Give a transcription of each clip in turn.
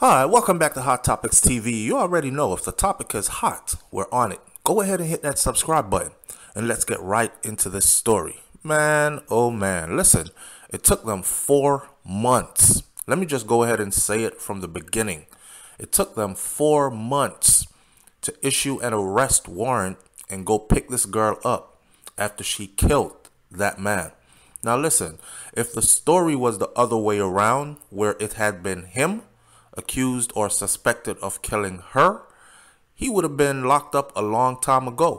Hi, welcome back to Hottopixx TV. You already know if the topic is hot, we're on it. Go ahead and hit that subscribe button and let's get right into this story. Man, oh man, listen, it took them four months. Let me just go ahead and say it from the beginning. It took them four months to issue an arrest warrant and go pick this girl up after she killed that man. Now, listen, if the story was the other way around, where it had been him accused or suspected of killing her, he would have been locked up a long time ago.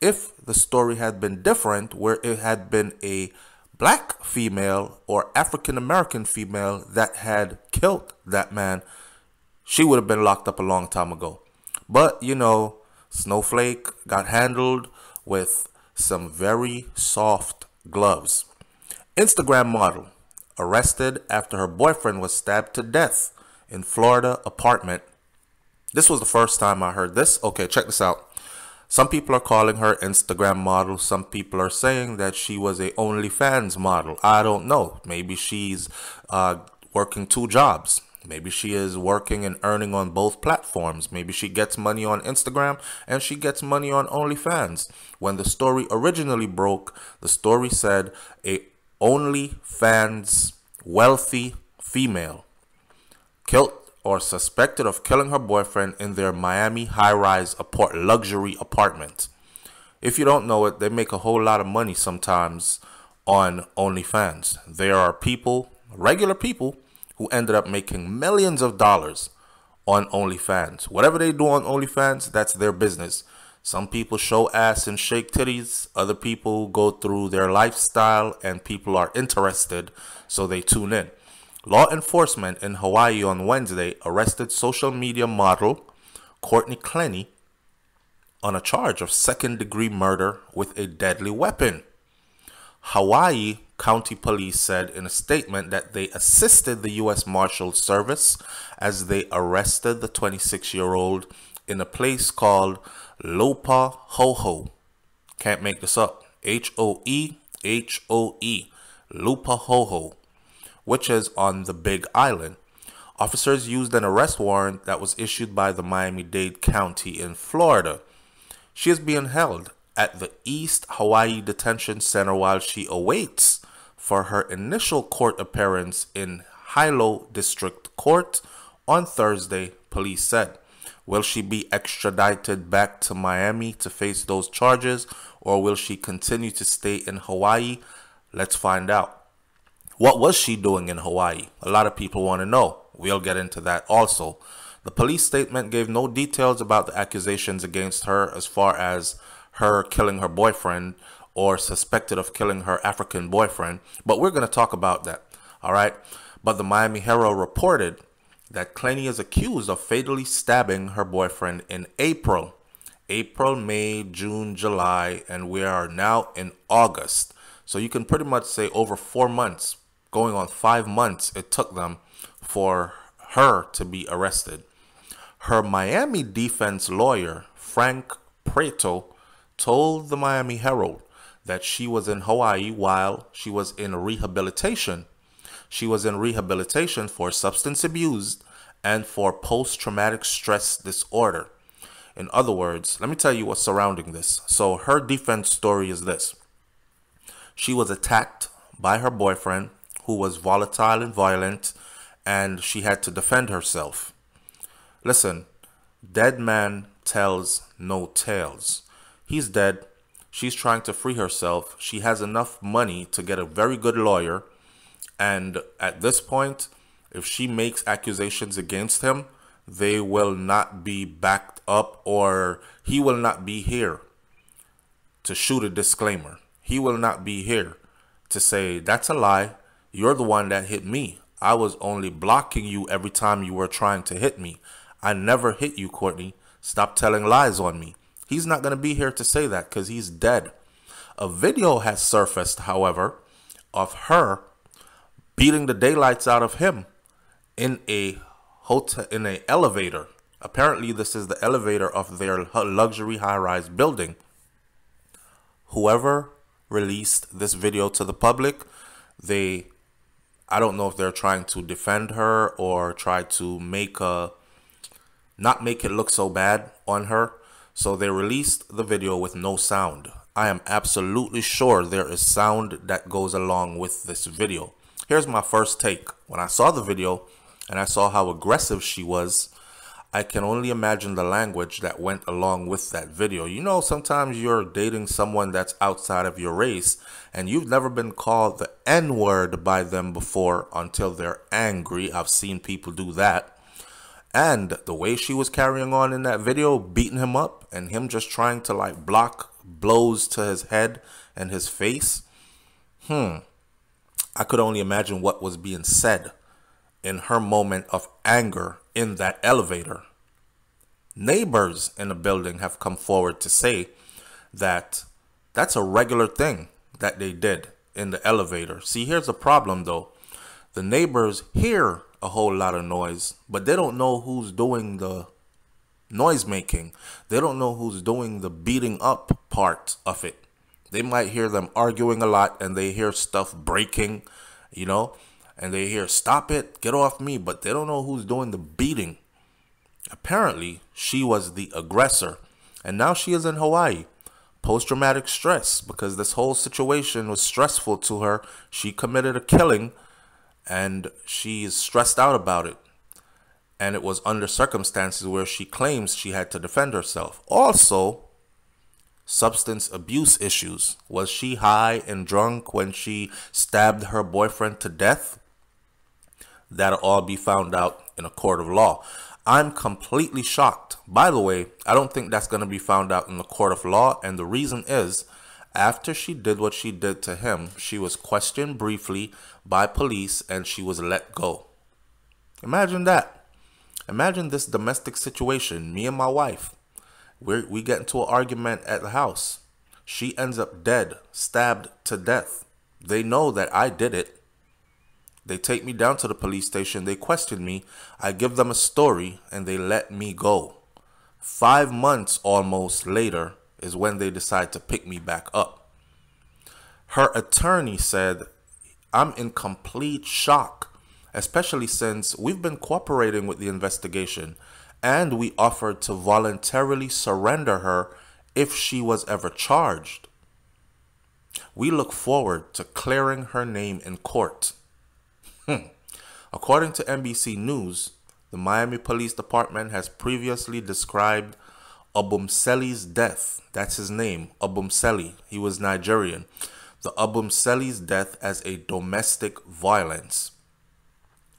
If the story had been different, where it had been a black female or African American female that had killed that man, she would have been locked up a long time ago. But, you know, Snowflake got handled with some very soft gloves. Instagram model arrested after her boyfriend was stabbed to death in Florida apartment. This was the first time I heard this. Okay, check this out. Some people are calling her Instagram model. Some people are saying that she was a OnlyFans model. I don't know. Maybe she's uh, working two jobs. Maybe she is working and earning on both platforms. Maybe she gets money on Instagram and she gets money on OnlyFans. When the story originally broke, the story said a OnlyFans wealthy female killed or suspected of killing her boyfriend in their Miami high-rise apart luxury apartment. If you don't know it, they make a whole lot of money sometimes on OnlyFans. There are people, regular people, who ended up making millions of dollars on OnlyFans. Whatever they do on OnlyFans, that's their business. Some people show ass and shake titties. Other people go through their lifestyle and people are interested, so they tune in. Law enforcement in Hawaii on Wednesday arrested social media model Courtney Clenney on a charge of second degree murder with a deadly weapon. Hawaii County Police said in a statement that they assisted the U.S. Marshal Service as they arrested the 26 year old in a place called Lopa Hoho. Can't make this up. H O E H O E. Laupahoehoe which is on the Big Island. Officers used an arrest warrant that was issued by the Miami-Dade County in Florida. She is being held at the East Hawaii Detention Center while she awaits for her initial court appearance in Hilo District Court on Thursday, police said. Will she be extradited back to Miami to face those charges, or will she continue to stay in Hawaii? Let's find out. What was she doing in Hawaii? A lot of people want to know. We'll get into that also. The police statement gave no details about the accusations against her as far as her killing her boyfriend or suspected of killing her African boyfriend, but we're going to talk about that. All right. But the Miami Herald reported that Clenney is accused of fatally stabbing her boyfriend in April. April, May, June, July, and we are now in August. So you can pretty much say over four months going on five months it took them for her to be arrested. Her Miami defense lawyer, Frank Prieto, told the Miami Herald that she was in Hawaii while she was in rehabilitation. She was in rehabilitation for substance abuse and for post traumatic stress disorder. In other words, let me tell you what's surrounding this. So, her defense story is this she was attacked by her boyfriend who was volatile and violent, and she had to defend herself. Listen, dead man tells no tales. He's dead. She's trying to free herself. She has enough money to get a very good lawyer. And at this point, if she makes accusations against him, they will not be backed up or he will not be here to shoot a disclaimer. He will not be here to say that's a lie. You're the one that hit me. I was only blocking you every time you were trying to hit me. I never hit you, Courtney. Stop telling lies on me. He's not going to be here to say that because he's dead. A video has surfaced, however, of her beating the daylights out of him in a hotel in an elevator. Apparently, this is the elevator of their luxury high-rise building. Whoever released this video to the public, they I don't know if they're trying to defend her or try to make a not make it look so bad on her. So they released the video with no sound. I am absolutely sure there is sound that goes along with this video. Here's my first take. When I saw the video and I saw how aggressive she was, I can only imagine the language that went along with that video. You know, sometimes you're dating someone that's outside of your race and you've never been called the N word by them before until they're angry. I've seen people do that. And the way she was carrying on in that video, beating him up and him just trying to like block blows to his head and his face. Hmm. I could only imagine what was being said in her moment of anger in that elevator. Neighbors in the building have come forward to say that that's a regular thing that they did in the elevator. See, here's the problem though. The neighbors hear a whole lot of noise, but they don't know who's doing the noise making. They don't know who's doing the beating up part of it. They might hear them arguing a lot and they hear stuff breaking, you know, and they hear, stop it, get off me, but they don't know who's doing the beating. Apparently, she was the aggressor, and now she is in Hawaii. Post traumatic stress because this whole situation was stressful to her. She committed a killing and she's stressed out about it. And it was under circumstances where she claims she had to defend herself. Also, substance abuse issues. Was she high and drunk when she stabbed her boyfriend to death? That'll all be found out in a court of law. I'm completely shocked. By the way, I don't think that's going to be found out in the court of law. And the reason is after she did what she did to him, she was questioned briefly by police and she was let go. Imagine that. Imagine this domestic situation. Me and my wife, we we get into an argument at the house. She ends up dead, stabbed to death. They know that I did it. They take me down to the police station. They question me. I give them a story and they let me go. Five months almost later is when they decide to pick me back up. Her attorney said, I'm in complete shock, especially since we've been cooperating with the investigation and we offered to voluntarily surrender her if she was ever charged. We look forward to clearing her name in court. Hmm. According to NBC News, the Miami Police Department has previously described Obumseli's death, that's his name, Obumseli, he was Nigerian, the Obumseli's death as a domestic violence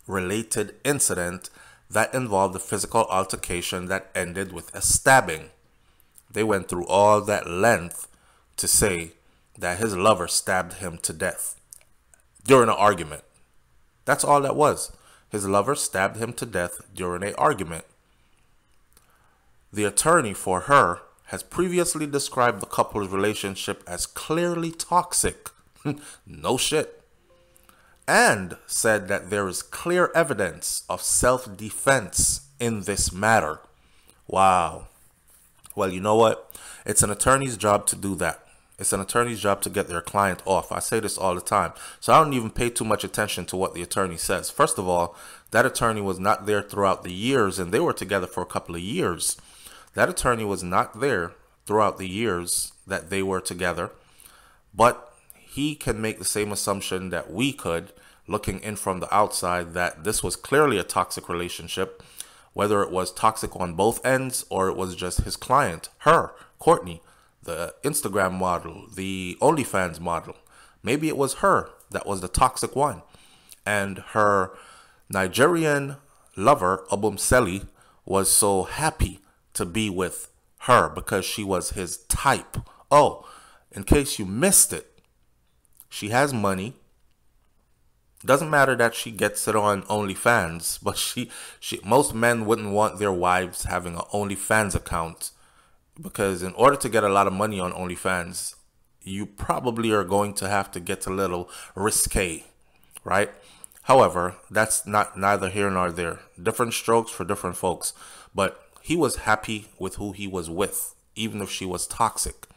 related incident that involved a physical altercation that ended with a stabbing. They went through all that length to say that his lover stabbed him to death during an argument. That's all that was. His lover stabbed him to death during an argument. The attorney for her has previously described the couple's relationship as clearly toxic. no shit. And said that there is clear evidence of self defense in this matter. Wow. Well, you know what? It's an attorney's job to do that. It's an attorney's job to get their client off. I say this all the time. So I don't even pay too much attention to what the attorney says. First of all, that attorney was not there throughout the years, and they were together for a couple of years. That attorney was not there throughout the years that they were together, but he can make the same assumption that we could, looking in from the outside, that this was clearly a toxic relationship, whether it was toxic on both ends or it was just his client, her, Courtney the Instagram model, the OnlyFans model. Maybe it was her that was the toxic one. And her Nigerian lover, Obumseli, was so happy to be with her because she was his type. Oh, in case you missed it, she has money. Doesn't matter that she gets it on OnlyFans, but she, she most men wouldn't want their wives having an OnlyFans account because in order to get a lot of money on OnlyFans, you probably are going to have to get a little risque, right? However, that's not neither here nor there. Different strokes for different folks. But he was happy with who he was with, even if she was toxic.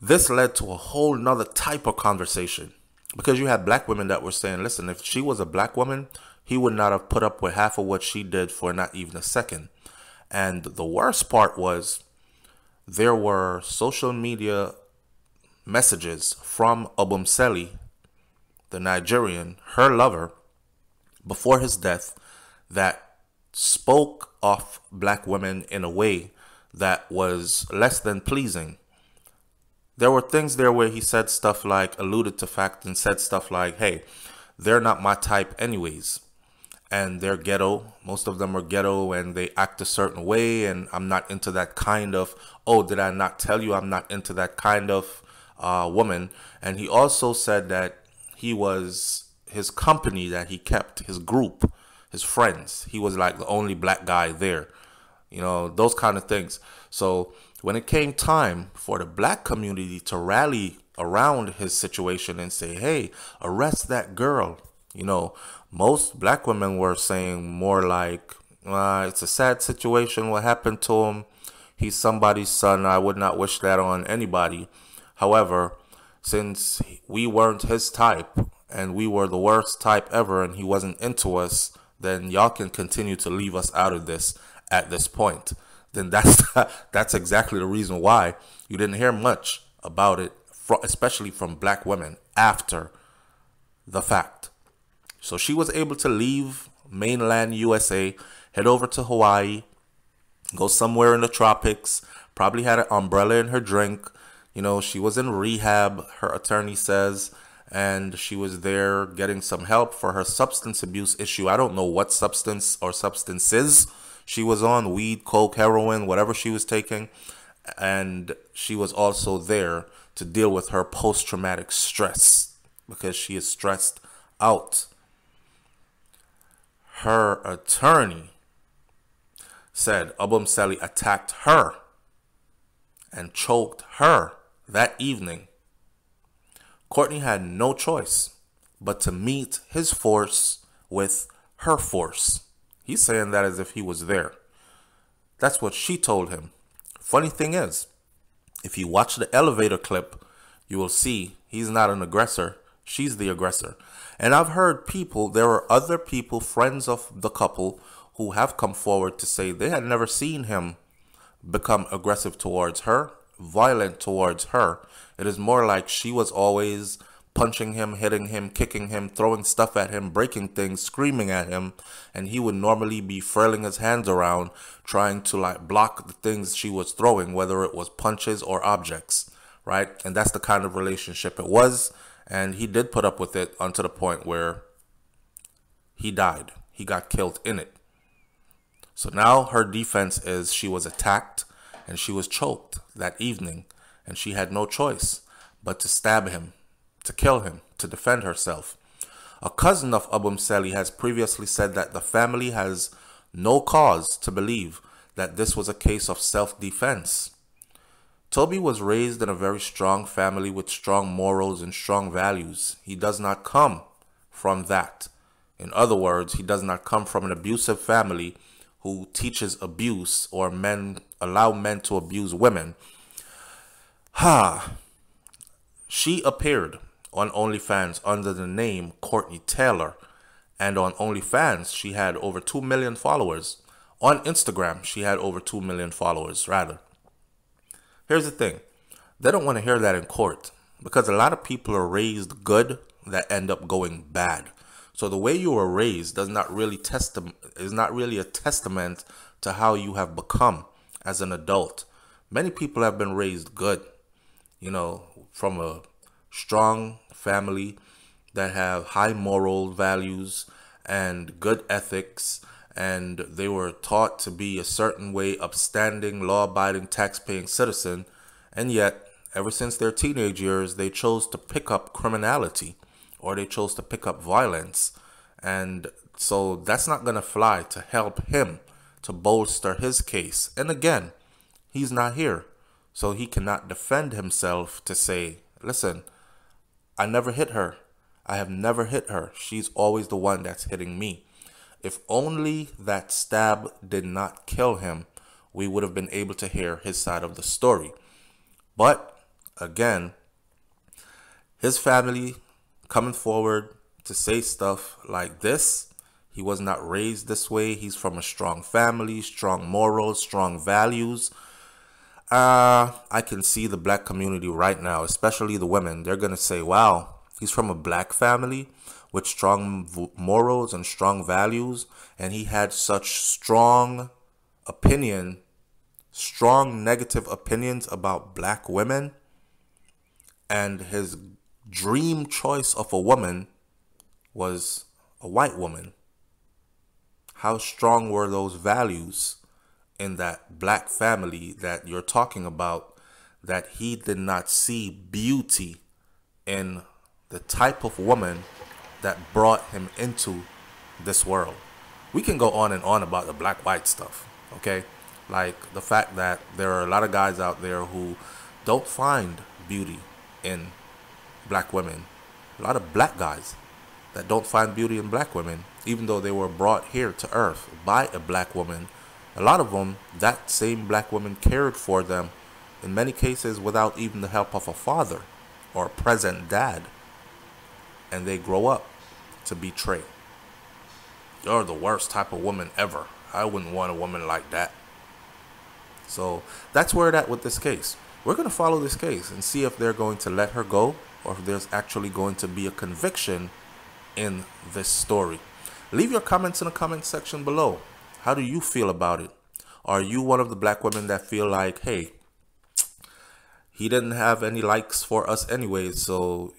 This led to a whole nother type of conversation because you had black women that were saying, listen, if she was a black woman, he would not have put up with half of what she did for not even a second. And the worst part was there were social media messages from Obumseli, the Nigerian, her lover, before his death, that spoke of black women in a way that was less than pleasing. There were things there where he said stuff like, alluded to fact and said stuff like, hey, they're not my type anyways. And they're ghetto. Most of them are ghetto and they act a certain way. And I'm not into that kind of, oh, did I not tell you I'm not into that kind of uh, woman? And he also said that he was his company that he kept, his group, his friends. He was like the only black guy there. You know, those kind of things. So when it came time for the black community to rally around his situation and say, hey, arrest that girl, you know, most black women were saying more like, uh, it's a sad situation. What happened to him? He's somebody's son. I would not wish that on anybody. However, since we weren't his type and we were the worst type ever and he wasn't into us, then y'all can continue to leave us out of this at this point. Then that's that's exactly the reason why you didn't hear much about it, especially from black women after the fact. So she was able to leave mainland USA, head over to Hawaii, go somewhere in the tropics, probably had an umbrella in her drink. You know, she was in rehab, her attorney says and she was there getting some help for her substance abuse issue. I don't know what substance or substances she was on weed, coke, heroin, whatever she was taking. And she was also there to deal with her post traumatic stress because she is stressed out. Her attorney said Obumseli attacked her and choked her that evening Courtney had no choice but to meet his force with her force. He's saying that as if he was there. That's what she told him. Funny thing is, if you watch the elevator clip, you will see he's not an aggressor. She's the aggressor. And I've heard people, there are other people, friends of the couple, who have come forward to say they had never seen him become aggressive towards her violent towards her. It is more like she was always punching him, hitting him, kicking him, throwing stuff at him, breaking things, screaming at him, and he would normally be furling his hands around trying to like block the things she was throwing, whether it was punches or objects, right? And that's the kind of relationship it was, and he did put up with it unto the point where he died. He got killed in it. So now her defense is she was attacked and she was choked that evening, and she had no choice but to stab him, to kill him, to defend herself. A cousin of Obumseli has previously said that the family has no cause to believe that this was a case of self-defense. Toby was raised in a very strong family with strong morals and strong values. He does not come from that. In other words, he does not come from an abusive family who teaches abuse or men allow men to abuse women. Ha! She appeared on OnlyFans under the name Courtney Taylor, and on OnlyFans she had over 2 million followers. On Instagram, she had over 2 million followers, rather. Here's the thing they don't want to hear that in court because a lot of people are raised good that end up going bad. So the way you were raised does not really testament is not really a testament to how you have become as an adult. Many people have been raised good, you know, from a strong family that have high moral values and good ethics and they were taught to be a certain way upstanding law-abiding tax-paying citizen and yet ever since their teenage years they chose to pick up criminality or they chose to pick up violence. And so that's not going to fly to help him to bolster his case. And again, he's not here. So he cannot defend himself to say, listen, I never hit her. I have never hit her. She's always the one that's hitting me. If only that stab did not kill him, we would have been able to hear his side of the story. But again, his family coming forward to say stuff like this. He was not raised this way. He's from a strong family, strong morals, strong values. Uh, I can see the black community right now, especially the women. They're going to say, wow, he's from a black family with strong morals and strong values, and he had such strong opinion, strong negative opinions about black women, and his dream choice of a woman was a white woman. How strong were those values in that black family that you're talking about that he did not see beauty in the type of woman that brought him into this world? We can go on and on about the black white stuff, okay? Like the fact that there are a lot of guys out there who don't find beauty in black women. A lot of black guys that don't find beauty in black women, even though they were brought here to earth by a black woman. A lot of them, that same black woman cared for them, in many cases without even the help of a father or a present dad. And they grow up to betray. You're the worst type of woman ever. I wouldn't want a woman like that. So that's where it at with this case. We're going to follow this case and see if they're going to let her go or if there's actually going to be a conviction in this story. Leave your comments in the comment section below. How do you feel about it? Are you one of the black women that feel like, hey, he didn't have any likes for us anyway, so